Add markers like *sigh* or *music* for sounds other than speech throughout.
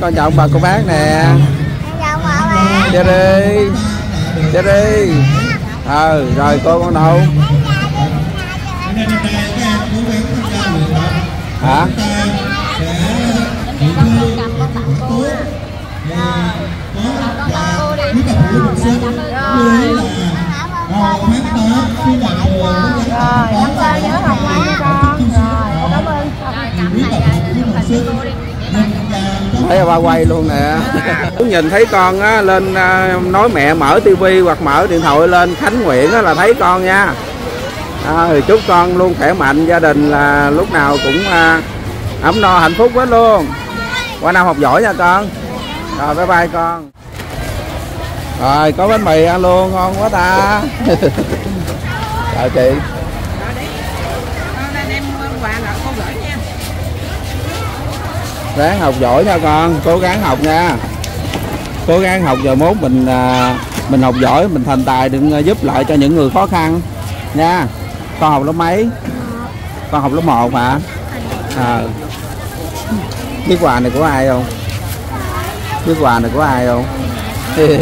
con chào ông bà cô bác nè. Chơi đi chơi đi ờ rồi cô con đâu? Hả? Rồi năm sau nhớ học quá. Con rồi cảm ơn thấy ba quay luôn nè. Nhìn thấy con á lên à, nói mẹ mở tivi hoặc mở điện thoại lên khánh nguyện á là thấy con nha. À, thì chúc con luôn khỏe mạnh gia đình là lúc nào cũng à, ấm no hạnh phúc hết luôn. Qua năm học giỏi nha con. Rồi bye bye con. Rồi có bánh mì ăn luôn ngon quá ta. *laughs* Chào chị ráng học giỏi nha con, cố gắng học nha. Cố gắng học giờ mốt mình à, mình học giỏi, mình thành tài đừng à, giúp lại cho những người khó khăn. Nha, con học lớp mấy? Con học lớp 1 hả? À. biết quà này của ai không? Biết quà này của ai không? *laughs*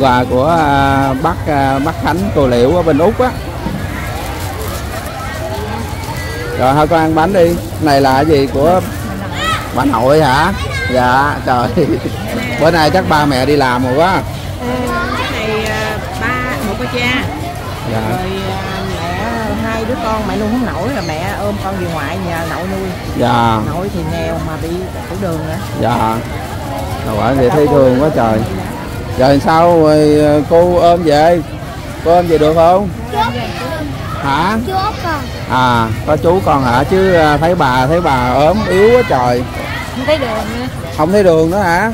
Quà của à, bác bác khánh, cô liễu ở bên úc á. Rồi thôi con ăn bánh đi. Này là cái gì của bà nội hả? Dạ trời. *laughs* Bữa nay chắc ba mẹ đi làm rồi quá. Cái này à, ba một cô cha. Dạ. Rồi à, mẹ hai đứa con mẹ nuôi không nổi rồi mẹ ôm con về ngoại nhà nội nuôi. Dạ. Nội thì nghèo mà bị tiểu đường nữa. Dạ. Rồi quả vậy thấy thương quá trời. Giờ sao rồi cô ôm về? Cô ôm về được không? Hả? À có chú con hả? Chứ à, thấy bà thấy bà ốm yếu quá trời không thấy đường nữa. Không thấy đường nữa hả?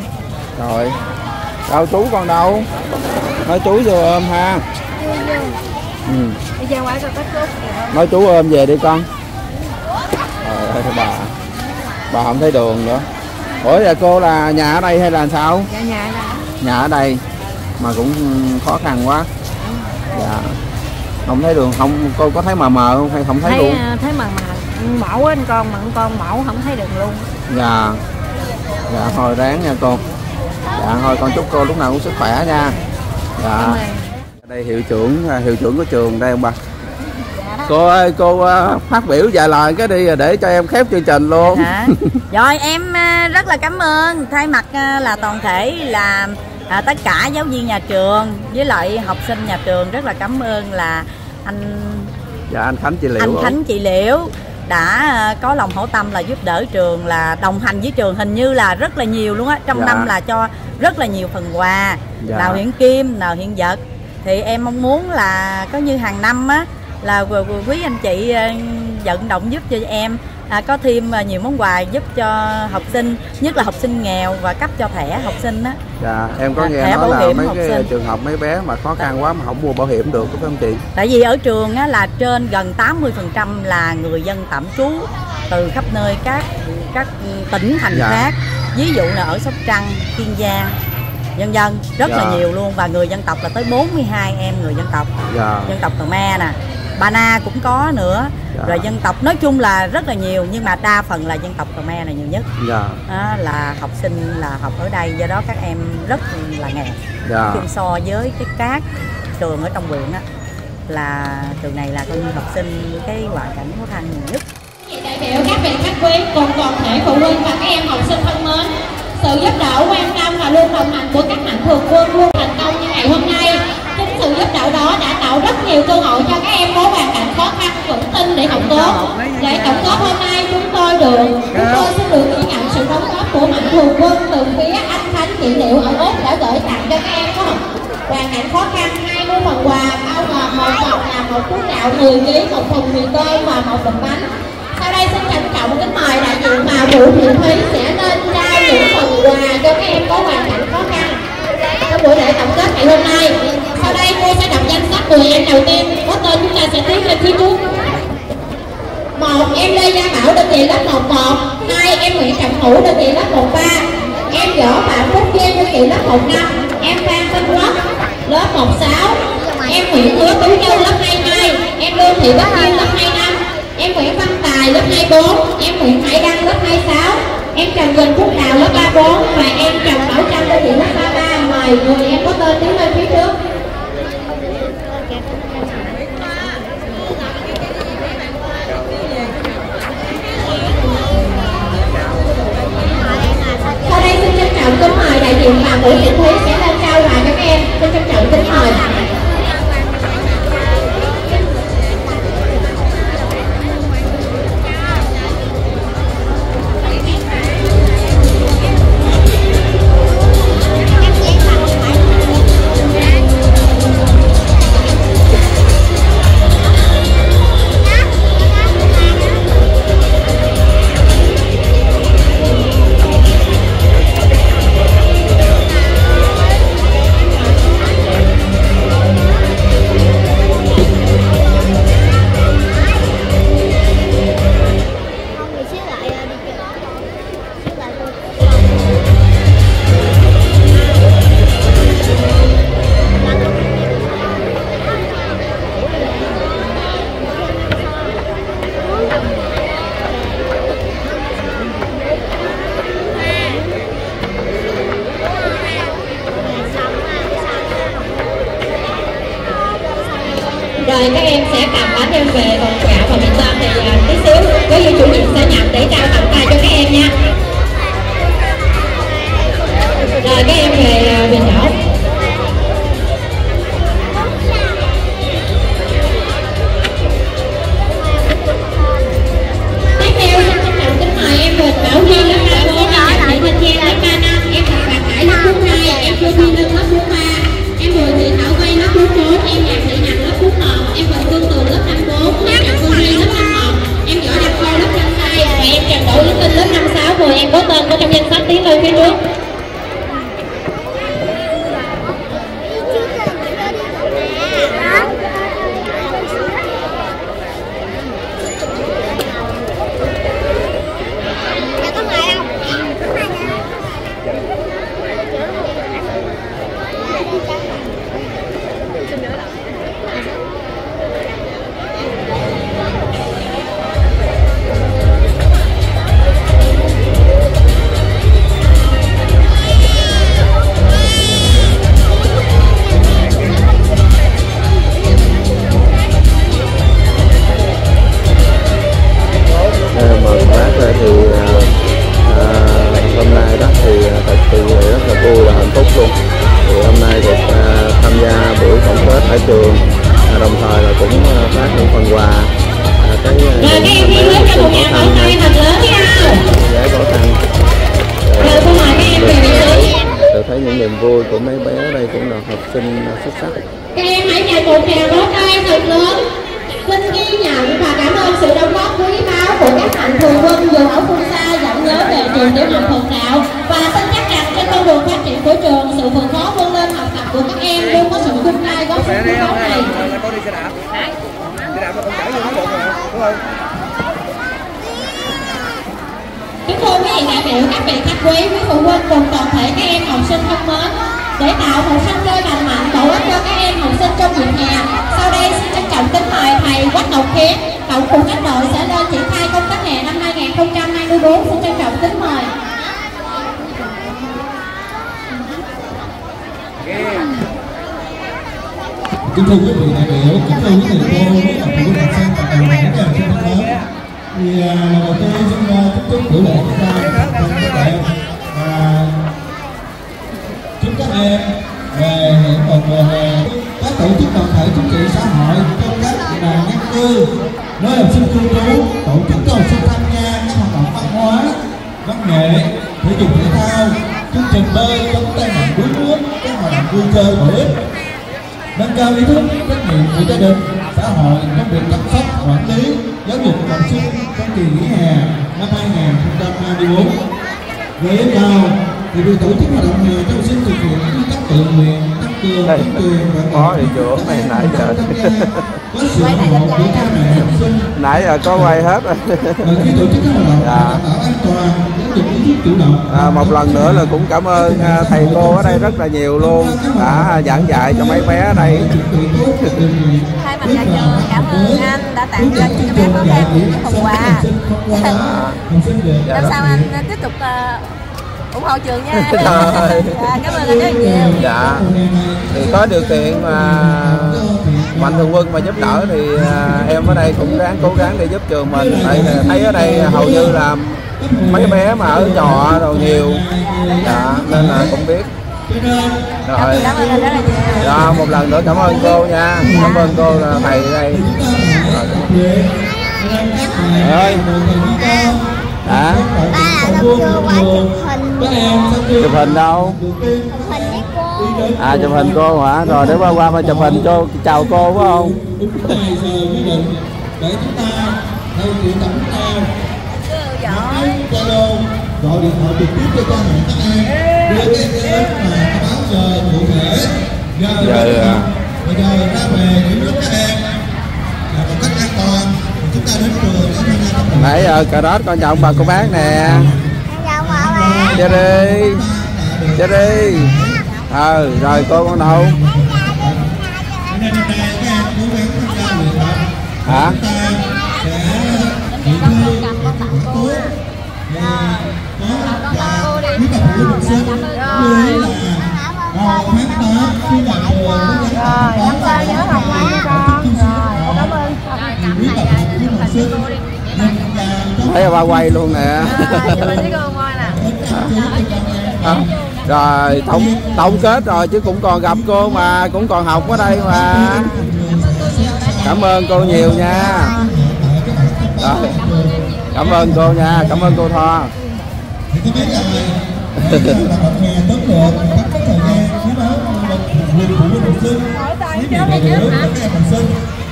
Rồi đâu chú con đâu? Nói chú vô ôm ha. Ừ. nói chú ôm về đi con. Trời ơi bà. Bà không thấy đường nữa. Ủa giờ cô là nhà ở đây hay là sao? Dạ nhà nè nhà ở đây. Mà cũng khó khăn quá. Dạ. Không thấy đường. Không cô có thấy mờ mờ không? Hay không thấy, thấy luôn? à, thấy mà mà mẫu anh con mà anh con mẫu không thấy đường luôn dạ. Dạ thôi ráng nha cô. Dạ thôi con chúc cô lúc nào cũng sức khỏe nha. Dạ. Đây hiệu trưởng à, hiệu trưởng của trường đây ông bà. Cô ơi cô à, phát biểu vài lời cái đi để cho em khép chương trình luôn. Hả *laughs* rồi em à, rất là cảm ơn. Thay mặt là toàn thể là à, tất cả giáo viên nhà trường với lại học sinh nhà trường rất là cảm ơn là anh dạ anh khánh chị liễu anh Khánh chị Liễu đã à, có lòng hảo tâm là giúp đỡ trường là đồng hành với trường hình như là rất là nhiều luôn á trong Dạ. năm là cho rất là nhiều phần quà Dạ. nào hiện kim nào hiện vật thì em mong muốn là có như hàng năm á là quý- anh chị à, vận động giúp cho em à, có thêm à, nhiều món quà giúp cho học sinh nhất là học sinh nghèo và cấp cho thẻ học sinh á dạ em có À, nghe nói là mấy học cái sinh. trường hợp mấy bé mà khó khăn quá mà không mua bảo hiểm được phải không chị Tại vì ở trường á, là trên gần 80% là người dân tạm trú từ khắp nơi các các tỉnh thành Dạ. khác. Ví dụ là ở Sóc Trăng, Kiên Giang, dân dân rất là Dạ. nhiều luôn và người dân tộc là tới 42 em người dân tộc. dạ Dân tộc Khmer nè, Ba Na cũng có nữa. Dạ. Rồi dân tộc nói chung là rất là nhiều nhưng mà đa phần là dân tộc Khmer là nhiều nhất. dạ Đó, là học sinh là học ở đây do đó các em rất là nghèo dạ chung so với cái các trường ở trong huyện á là trường này là coi như học sinh cái hoàn cảnh khó khăn nhiều nhất Vị đại biểu các vị khách quý cùng toàn thể phụ huynh và các em học sinh thân mến sự giúp đỡ quan tâm và luôn đồng hành của các mạnh thường quân luôn thành công như ngày hôm nay sự giúp đỡ đó đã tạo rất nhiều cơ hội cho các em có hoàn cảnh khó khăn vững tin để học tốt. lễ tổng kết hôm nay chúng tôi được chúng tôi xin được ghi nhận sự đóng góp của mạnh thường quân từ phía anh Khánh chị Liệu ở Úc đã gửi tặng cho các em có hoàn cảnh khó khăn. 20 phần quà bao gồm một phần là một cuốn gạo 10 kg một thùng mì tôm và một bịch bánh. Sau đây xin trân trọng kính mời đại diện bà Vũ Thị Thúy sẽ lên trao những phần quà cho các em có hoàn cảnh khó khăn. Trong buổi lễ tổng kết ngày hôm nay. 10 em đầu tiên. Có tên chúng ta sẽ tiến lên phía trước. một, em Lê Gia Bảo đơn vị lớp 11 hai, em Nguyễn Trọng Hữu đơn vị lớp 13 em Võ Phạm Phúc Giang đơn vị lớp 15 em Phan Văn Quốc, lớp 16 em Nguyễn Hứa Tú Châu, lớp 22 em Lương Thị Bích Nhiên lớp 25 em Nguyễn Văn Tài, lớp 24 em Nguyễn Hải Đăng, lớp 26 em Trần Quỳnh Phúc Đào, lớp 34 mời người em có tên tiến lên phía trước. Đại biểu, các vị khách quý, quý phụ huynh cùng toàn thể các em học sinh thân mến để tạo một sân chơi lành mạnh bổ ích cho các em học sinh trong dịp hè. Sau đây xin trân trọng kính mời thầy Quách Ngọc kiến tổng cục các đội sẽ lên triển khai công tác hè năm 2024. Xin trân trọng kính mời. kính thưa quý vị đại biểu kính thưa quý thầy cô quý học sinh và toàn thể các học sinh thì à, lần đầu tiên xin à, kính chúc buổi lễ của ta thành công tốt và chúc các em về những phần mùa các tổ chức đoàn thể chính trị xã hội trong các địa bàn dân cư nơi học sinh cư trú tổ chức cho học sinh tham gia các hoạt động văn hóa văn nghệ thể dục thể thao chương trình bơi chống tai nạn đuối nước các hoạt động vui chơi bổ ích nâng cao ý thức trách nhiệm của gia đình xã hội trong việc chăm sóc quản lý giáo dục học sinh trong kỳ nghỉ hè năm 2024 về yêu cầu thì việc tổ chức hoạt động hè cho học sinh thực hiện quy tắc tự nguyện tăng cường tuyên truyền và có thì chữa này nãy giờ. có sự ủng hộ của cha mẹ học sinh nãy giờ có quay hết rồi khi tổ chức các hoạt động Dạ. đảm bảo an toàn À, một lần nữa là cũng cảm ơn à, thầy cô ở đây rất là nhiều luôn đã giảng dạy cho mấy bé ở đây. Thay mặt nhà trường cảm ơn anh đã tặng cho những em khó khăn những phần quà. Năm sau anh tiếp tục ờ, ủng hộ trường nha. *laughs* Dạ. Cảm ơn anh rất nhiều. Dạ. Thì có điều kiện mà mạnh thường quân mà giúp đỡ thì à, em ở đây cũng ráng cố gắng để giúp trường mình. Tại thấy ở đây hầu như là mấy bé mà ở trọ rồi nhiều. Dạ nên là cũng biết. Rồi. Cảm ơn anh rất là nhiều dạ một lần nữa cảm ơn cô nha. Cảm ơn cô là thầy ở đây. Rồi. Ơi. Hả chụp hình. Đâu? À chụp hình cô hả? Rồi để qua qua mà chụp hình cho chào cô phải không? Để chúng ta theo ta Zalo gọi điện thoại trực tiếp cho cha mẹ các em đưa các em đến và báo giờ cụ thể. Giờ Giờ, bây giờ ra về điểm đến các em là một cách an toàn. Chúng ta đến trường để nãy giờ cà rốt con chào ông bà cô bác nè. Chơi đi chơi đi ờ rồi cô con đâu nên thấy bà quay luôn nè. Ngoan nè. Hả? rồi tổng tổng kết rồi chứ cũng còn gặp cô mà cũng còn học ở đây mà. Cảm ơn cô nhiều nha. Rồi cảm ơn cô nha cảm ơn cô tho *laughs* quý vị đại biểu các em học sinh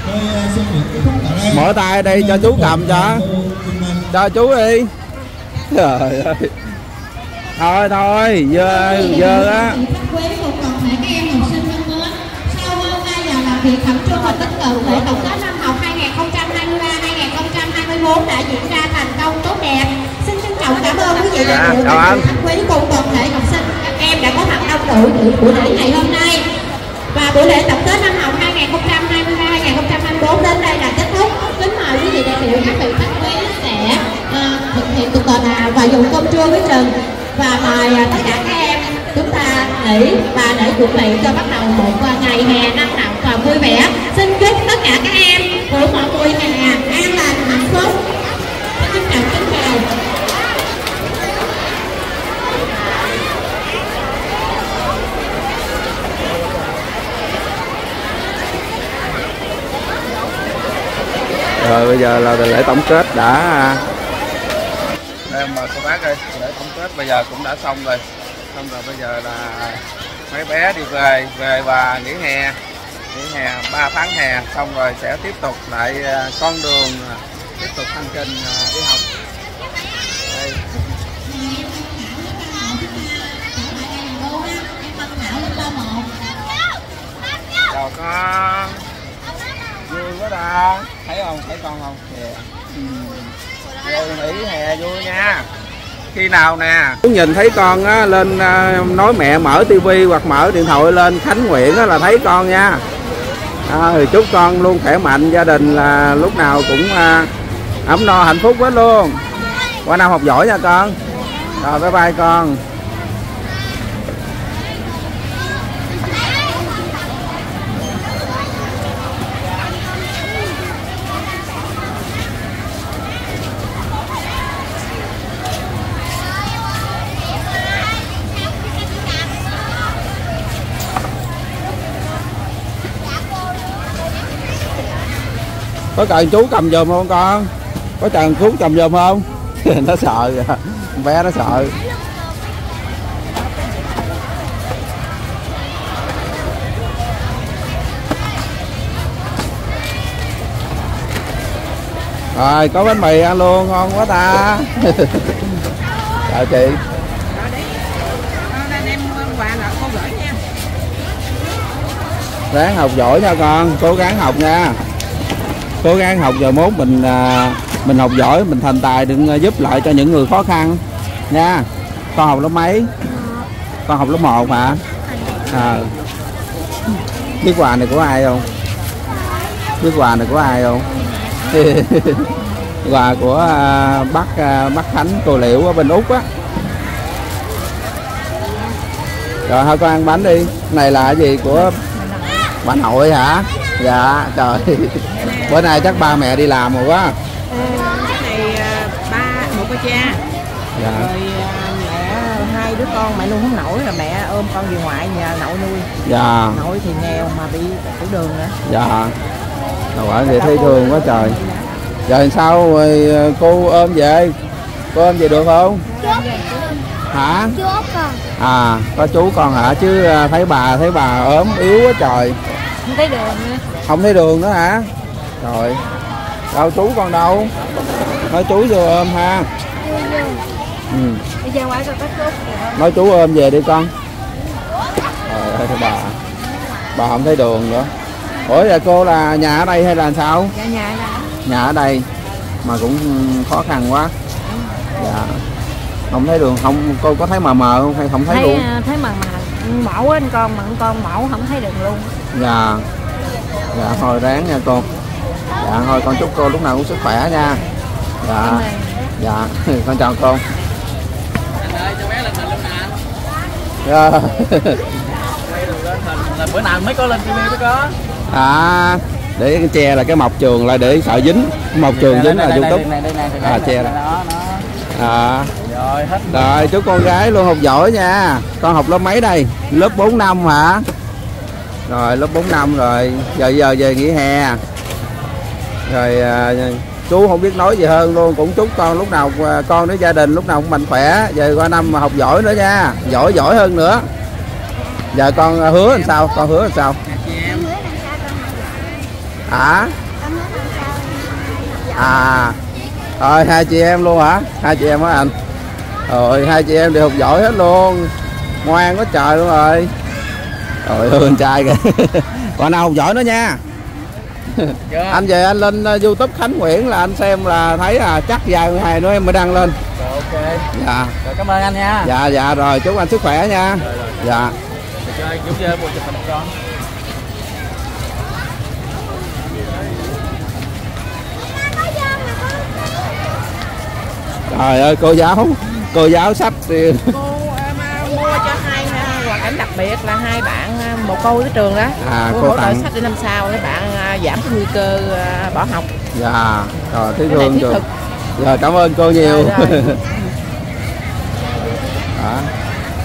tôi xin được kết thúc tại đây mở tay đây cho chú cầm cho. Cho chú đi. Trời ơi. Thôi thôi á 2 giờ làm việc khẩn trương và tích cực lễ tổng kết năm học 2023-2024 đã diễn ra thành công tốt đẹp xin trân trọng cảm ơn quý vị đại biểu Dạ, phát huy cùng toàn thể học sinh các em đã có mặt đông đủ buổi lễ ngày hôm nay và buổi lễ tổng kết năm học 2023-2024 đến đây là kết thúc. Kính mời quý vị đại biểu các vị khách quý sẽ à, thực hiện cuộc tòa đàm và dùng cơm trưa với trường và mời à, tất cả các em chúng ta nghỉ và để chuẩn bị cho bắt đầu một à, ngày hè năng động và vui vẻ. Xin chúc tất cả các em của mọi người hè an lành hạnh phúc xin trân trọng kính chào rồi bây giờ là lễ tổng kết đã à. đây mời à, cô bác ơi, lễ tổng kết bây giờ cũng đã xong rồi. Xong rồi bây giờ là mấy bé đi về về và nghỉ hè nghỉ hè 3 tháng hè. Xong rồi sẽ tiếp tục lại à, con đường tiếp tục hành trình đi học. Đây. Chào con đó. Ta thấy không? Thấy con không? Kìa. Ừ. Rồi nghỉ hè vui nha. Khi nào nè? Muốn nhìn thấy con á, lên à, nói mẹ mở tivi hoặc mở điện thoại lên khánh nguyện á, là thấy con nha. À, thì chúc con luôn khỏe mạnh gia đình là lúc nào cũng à, ấm no hạnh phúc hết luôn. Qua năm học giỏi nha con. Rồi bye bye con. Có cần chú cầm giùm không con? Có cần chú cầm giùm không? *laughs* Nó sợ Con bé nó sợ. Rồi, có bánh mì ăn luôn, ngon quá ta. Chào *laughs* dạ, chị. Ráng học giỏi nha con, cố gắng học nha cố gắng học giờ mốt, mình à, mình học giỏi, mình thành tài đừng à, giúp lại cho những người khó khăn. Nha, con học lớp mấy? Con học lớp 1 hả? À. biết quà này của ai không? Biết quà này của ai không? *laughs* Quà của à, bác bác Khánh cô Liễu ở bên Úc á. Rồi, thôi, con ăn bánh đi. Này là cái gì của bà nội hả? Dạ trời. *laughs* bữa nay chắc ba mẹ đi làm rồi quá. Cái này à, ba một cái cha. Dạ. Rồi à, mẹ hai đứa con mẹ nuôi không nổi rồi mẹ ôm con về ngoại nhà nội nuôi. Dạ. Nội thì nghèo mà bị tiểu đường nữa. Dạ. Rồi quả vậy thấy thương quá trời. Giờ sao rồi cô ôm về? Cô ôm về được không? Hả? À. À có chú con hả? Chứ à, thấy bà thấy bà ốm yếu quá trời. Không thấy đường nữa. Không thấy đường nữa hả rồi. Đâu chú con đâu? Nói chú vô ôm ha. Ừ. Nói chú ôm về đi con. Trời ơi bà. Bà không thấy đường nữa. Ủa giờ cô là nhà ở đây hay là sao? Dạ nhà là nhà ở đây. Mà cũng khó khăn quá. Dạ. Không thấy đường không cô có thấy mờ mờ không? Hay không thấy, thấy, luôn? à, thấy mà mà mẫu anh con mà con mẫu không thấy đường luôn. Dạ. Dạ thôi ráng nha cô dạ thôi con chúc cô lúc nào cũng sức khỏe nha. Dạ dạ *laughs* con chào cô. Cho bé lên hình luôn nè dạ. là *laughs* bữa nào mới có lên TV mới có. À để cái che là cái mọc trường là để sợ dính. Mọc trường dính là youtube. đây đây À, che đó. đó đó. À. Rồi hết. Rồi chúc con gái luôn học giỏi nha. Con học lớp mấy đây? Lớp 4 năm hả? Rồi lớp 4 năm rồi. Giờ giờ về nghỉ hè rồi à, chú không biết nói gì hơn luôn cũng chúc con lúc nào à, con với gia đình lúc nào cũng mạnh khỏe về qua năm mà học giỏi nữa nha giỏi giỏi hơn nữa. Giờ con à, hứa làm sao con hứa làm sao? Hả? À rồi hai chị em luôn hả? Hai chị em hả anh? Rồi hai chị em đều học giỏi hết luôn ngoan quá trời luôn rồi. Rồi ơi, anh trai kìa. *laughs* Còn nào học giỏi nữa nha chưa *laughs* anh về anh lên uh, youtube khánh nguyễn là anh xem là thấy à chắc vài hài nữa em mới đăng lên. Rồi ok. Dạ. Rồi cảm ơn anh nha. Dạ dạ rồi chúc anh sức khỏe nha. Dạ Được chơi chú chơi bộ chụp hình con trời ơi cô giáo cô giáo sách thì cô mà mua cho hai à, quà cảnh đặc biệt là hai bạn một cô tới trường đó. À, cô cô hỗ trợ tặng. sách để năm sau các bạn giảm cái nguy cơ à, bỏ học. Dạ rồi thấy thương thực. Dạ cảm ơn cô nhiều. Rồi, rồi. *laughs* Đó.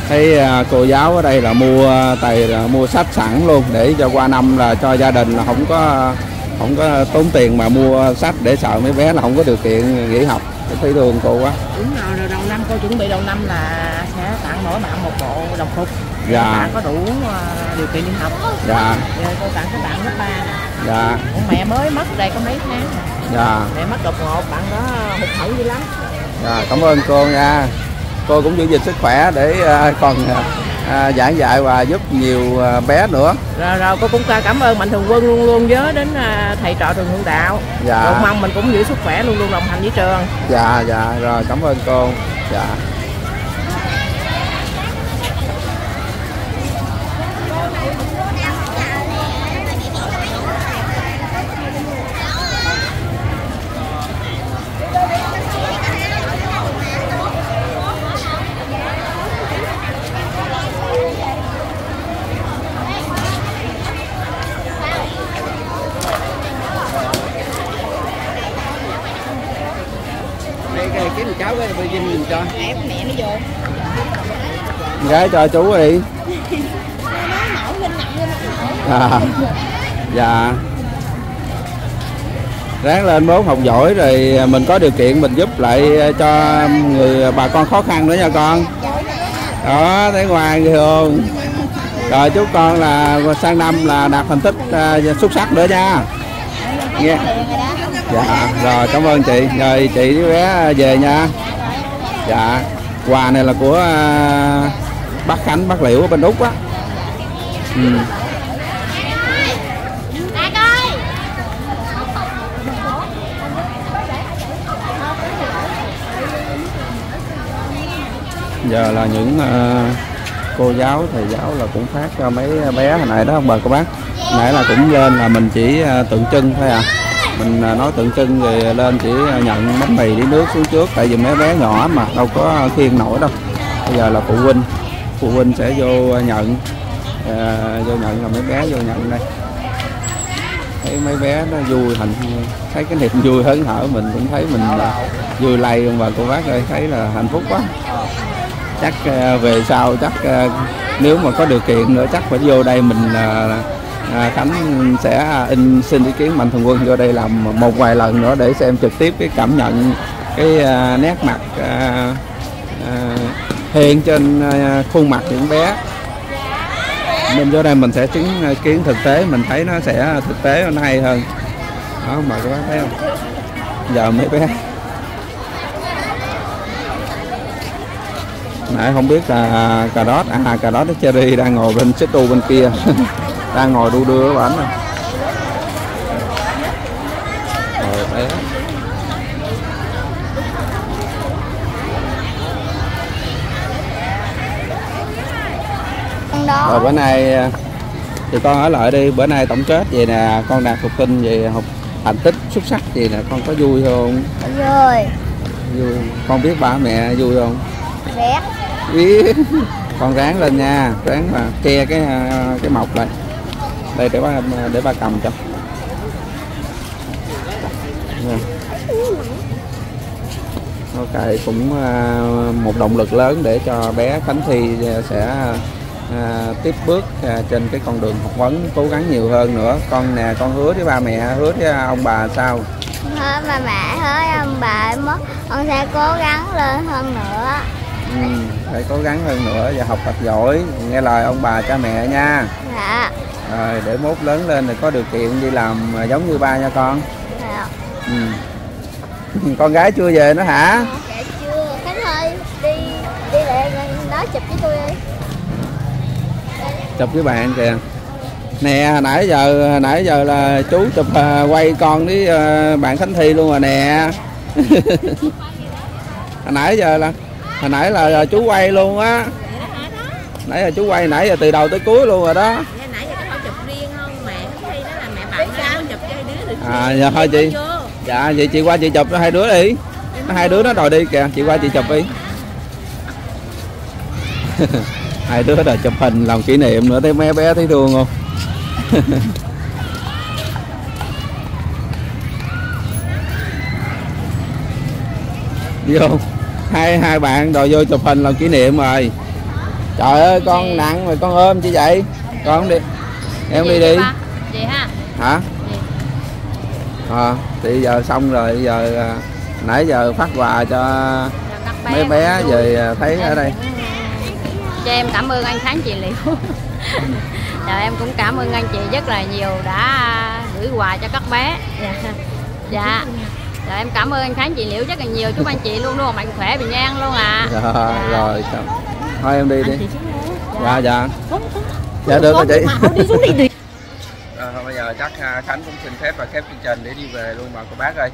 thấy à, cô giáo ở đây là mua tài là mua sách sẵn luôn để cho qua năm là cho gia đình là không có không có tốn tiền mà mua sách để sợ mấy bé là không có điều kiện nghỉ học. Thấy thương cô quá. Đúng rồi rồi đầu năm cô chuẩn bị đầu năm là sẽ tặng mỗi bạn một bộ đồng phục Dạ. bạn có đủ à, điều kiện đi học. Dạ. Cô tặng các bạn lớp ba nè. Dạ. Mẹ mới mất đây có mấy tháng? Dạ. Mẹ mất đột ngột bạn đó hụt hẫng dữ lắm. Dạ cảm ơn cô nha. Cô cũng giữ gìn sức khỏe để à, còn à, giảng dạy và giúp nhiều à, bé nữa. Rồi rồi cô cũng cảm ơn mạnh thường quân luôn luôn nhớ đến à, thầy trò trường hương đạo. Dạ. Rồi mong mình cũng giữ sức khỏe luôn luôn đồng hành với trường. Dạ dạ rồi cảm ơn cô. Dạ đây cái kiếm một cháu cái bây giờ mình cho ép mẹ nó vô gái cho chú đi. À, dạ. Ráng lên bốn học giỏi rồi mình có điều kiện mình giúp lại cho người bà con khó khăn nữa nha con. Đó thấy ngoài người không rồi chúc con là sang năm là đạt thành tích uh, xuất sắc nữa nha. Nghe. Dạ rồi cảm ơn chị. Rồi chị với bé về nha. Dạ. Quà này là của uh, bác khánh bác liễu ở bên úc á. Ừ. Giờ là những uh, cô giáo thầy giáo là cũng phát cho mấy bé hồi nãy đó ông bà cô bác? Nãy là cũng lên là mình chỉ uh, tượng trưng thôi à. Mình uh, nói tượng trưng rồi lên chỉ nhận bánh mì đi nước xuống trước tại vì mấy bé nhỏ mà đâu có khiêng nổi đâu. Bây giờ là phụ huynh phụ huynh sẽ vô nhận. À, vô nhận là mấy bé vô nhận đây. Thấy mấy bé nó vui thành thấy cái niềm vui hớn hở mình cũng thấy mình là vui lây ông bà cô bác ơi thấy là hạnh phúc quá. Chắc à, về sau chắc à, nếu mà có điều kiện nữa chắc phải vô đây mình à, à, Khánh sẽ à, in xin ý kiến mạnh thường quân vô đây làm một vài lần nữa để xem trực tiếp cái cảm nhận cái à, nét mặt à, hiện trên à, khuôn mặt những bé. Mình vô đây mình sẽ chứng à, kiến thực tế, mình thấy nó sẽ thực tế, nó hay hơn. Đó mà các bác thấy không? Giờ mấy bé. Nãy không biết là cà rốt à cà rốt với cherry đang ngồi bên, xích đu bên kia. *laughs* Đang ngồi đu đưa bánh này rồi bé con rồi bữa nay thì con ở lại đi bữa nay tổng kết vậy nè con đạt học sinh gì học thành tích xuất sắc gì nè con có vui không? Rồi. Vui. Con biết ba mẹ vui không? Bé. Biết con ráng lên nha ráng mà che cái cái mọc lại. Đây để ba để ba cầm cho. Ok cũng à, một động lực lớn để cho bé Khánh Thi à, sẽ à, tiếp bước à, trên cái con đường học vấn cố gắng nhiều hơn nữa. Con nè con hứa với ba mẹ hứa với ông bà sao? Hứa ba mẹ hứa ông bà mất con sẽ cố gắng lên hơn nữa. Ừ, phải cố gắng hơn nữa và học tập giỏi. Nghe lời ông bà cha mẹ nha. Dạ. Rồi để mốt lớn lên thì có điều kiện đi làm à, giống như ba nha con. Dạ. Ừ. con gái chưa về nữa hả? Dạ chưa. Khánh ơi đi đi lại đó chụp với tôi đi chụp với bạn kìa. Nè hồi nãy giờ hồi nãy giờ là chú chụp à, quay con với à, bạn khánh thi luôn rồi nè. *laughs* Hồi nãy giờ là hồi nãy là, chú quay luôn á. Nãy giờ chú quay nãy giờ từ đầu tới cuối luôn rồi đó. À dạ thôi chị. dạ vậy chị qua chị chụp cho hai đứa đi. Nó hai đứa nó đòi đi kìa chị qua chị chụp đi *laughs* hai đứa đòi chụp hình làm kỷ niệm nữa thấy mấy bé thấy thương không? *laughs* Đi không? Hai hai bạn đòi vô chụp hình làm kỷ niệm rồi. Trời ơi con nặng rồi con ôm chi vậy. Con đi. Em đi đi. hả? À, thì giờ xong rồi giờ à, nãy giờ phát quà cho mấy bé về à, thấy ở đây cho em cảm ơn anh Khánh chị Liễu. *laughs* Dạ em cũng cảm ơn anh chị rất là nhiều đã gửi quà cho các bé. Dạ. Dạ. Dạ. Em cảm ơn anh Khánh chị Liễu rất là nhiều. Chúc anh chị luôn luôn mạnh khỏe bình an luôn ạ. Dạ, Dạ. rồi thôi em đi đi. dạ dạ. Dạ được rồi chị. Mà đi xuống đi đi. À, thôi bây giờ chắc à, Khánh cũng xin phép và khép chương trình để đi về luôn mà cô bác ơi.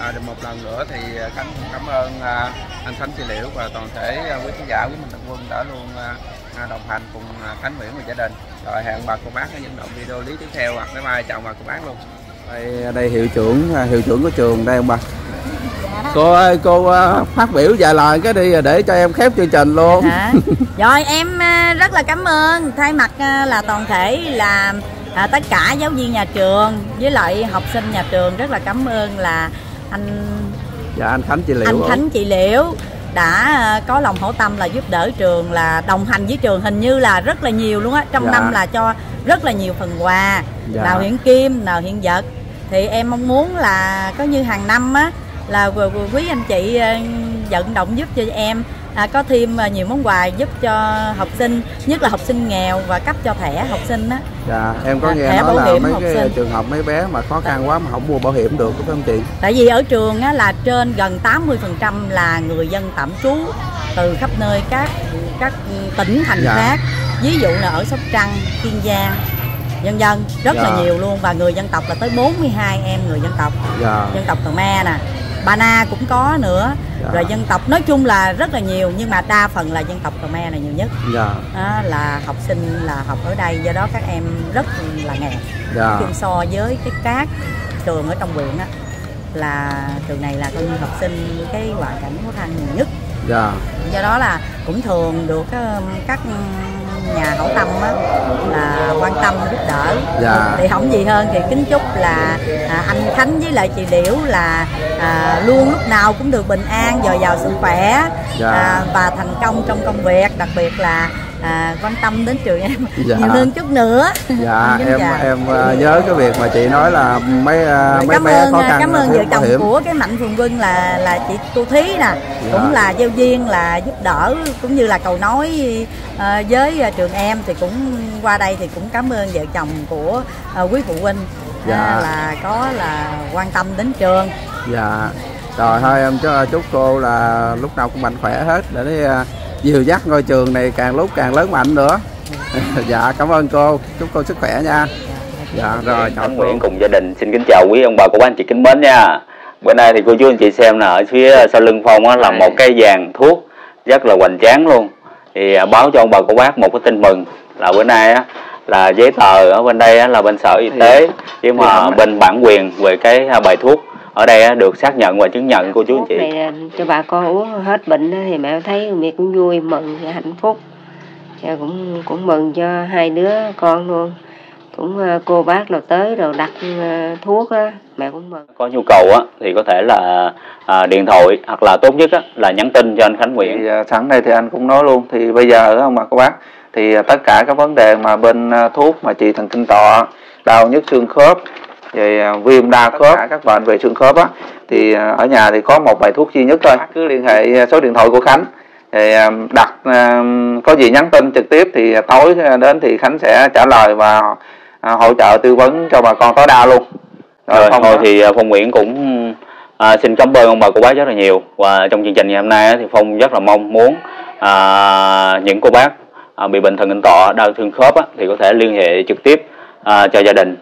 À, được một lần nữa thì à, Khánh cảm ơn à, anh Khánh Chị Liễu và toàn thể à, quý khán giả quý mình thường quân đã luôn à, à, đồng hành cùng à, Khánh Nguyễn và gia đình. Rồi hẹn bà cô bác ở những đoạn video lý tiếp theo. ạ. Bye bye chào bà cô bác luôn. Đây, đây hiệu trưởng à, hiệu trưởng của trường đây ông bà. Cô ơi cô à, phát biểu vài lời cái đi để cho em khép chương trình luôn. Hả? Rồi em à, rất là cảm ơn thay mặt à, là toàn thể là à, tất cả giáo viên nhà trường với lại học sinh nhà trường rất là cảm ơn là anh Dạ anh Khánh Chị Liễu. anh. Khánh chị Liễu đã à, có lòng hảo tâm là giúp đỡ trường là đồng hành với trường hình như là rất là nhiều luôn á trong Dạ. năm là cho rất là nhiều phần quà Dạ. nào hiện kim nào hiện vật thì em mong muốn là có như hàng năm á là quý anh chị à, vận động giúp cho em à, có thêm à, nhiều món quà giúp cho học sinh nhất là học sinh nghèo và cấp cho thẻ học sinh á Dạ, em có À, nghe nói là mấy học cái sinh. trường hợp mấy bé mà khó khăn quá mà không mua bảo hiểm được phải không chị? tại vì ở trường á, là trên gần 80% là người dân tạm trú từ khắp nơi các các tỉnh thành Dạ. khác ví dụ là ở sóc trăng kiên giang dân dân rất là Dạ. nhiều luôn và người dân tộc là tới 42 em người dân tộc Dạ. dân tộc Khmer nè Ba Na cũng có nữa Dạ. rồi dân tộc nói chung là rất là nhiều nhưng mà đa phần là dân tộc Khmer là nhiều nhất Dạ. đó là học sinh là học ở đây do đó các em rất là nghèo Dạ. chung so với cái các trường ở trong huyện á là trường này là coi như học sinh cái hoàn cảnh khó khăn nhiều nhất dạ do đó là cũng thường được các nhà hảo tâm á, là quan tâm giúp đỡ Dạ. thì không gì hơn thì kính chúc là à, anh Khánh với lại chị Liễu là à, luôn lúc nào cũng được bình an dồi dào sức khỏe Dạ. à, và thành công trong công việc đặc biệt là à, quan tâm đến trường em Dạ. nhiều hơn chút nữa dạ *laughs* em chào. em ờ, nhớ cái việc mà chị nói là mấy ờ, Rồi, mấy cảm bé ơn khó khăn cảm ơn vợ chồng hiểm. của cái mạnh thường quân là là chị cô thí nè cũng là giáo viên là giúp đỡ cũng như là cầu nói với trường em thì cũng qua đây thì cũng cảm ơn vợ chồng của quý phụ huynh Dạ. à, là có là quan tâm đến trường dạ rồi thôi em chúc cô là lúc nào cũng mạnh khỏe hết để dìu dắt ngôi trường này càng lúc càng lớn mạnh nữa. *laughs* Dạ cảm ơn cô. Chúc cô sức khỏe nha. Dạ rồi chào Nguyễn cùng gia đình. Xin kính chào quý ông bà cô bác anh chị kính mến nha. Bữa nay thì cô chú anh chị xem là ở phía sau lưng Phong á, là một cái dàn thuốc rất là hoành tráng luôn. Thì à, báo cho ông bà cô bác một cái tin mừng là bữa nay á là giấy tờ ở bên đây á, là bên sở y tế chứ mà bên bản quyền về cái à, bài thuốc ở đây á, được xác nhận và chứng nhận cô chú anh chị. này cho bà con uống hết bệnh thì mẹ thấy mẹ cũng vui mừng và hạnh phúc. Cha cũng cũng mừng cho hai đứa con luôn. Cũng ờ, cô bác rồi tới rồi đặt ờ, thuốc á mẹ cũng mừng. Có nhu cầu á thì có thể là à, điện thoại hoặc là tốt nhất á là nhắn tin cho anh Khánh Nguyễn. Thì à, sẵn đây thì anh cũng nói luôn. Thì bây giờ ông bà cô bác? Thì tất cả các vấn đề mà bên thuốc mà trị thần kinh tọa đau nhức xương khớp rồi à, viêm đa khớp các bệnh về xương khớp á thì à, ở nhà thì có một bài thuốc duy nhất thôi. Cứ liên hệ à, số điện thoại của Khánh. Thì đặt có gì nhắn tin trực tiếp thì tối đến thì Khánh sẽ trả lời và hỗ trợ tư vấn cho bà con tối đa luôn. Rồi, Phong thôi thì Phong Nguyễn cũng à, xin cảm ơn ông bà cô bác rất là nhiều. Và trong chương trình ngày hôm nay thì Phong rất là mong muốn à, những cô bác à, bị bệnh thần kinh tọa đau thương khớp á, thì có thể liên hệ trực tiếp à, cho gia đình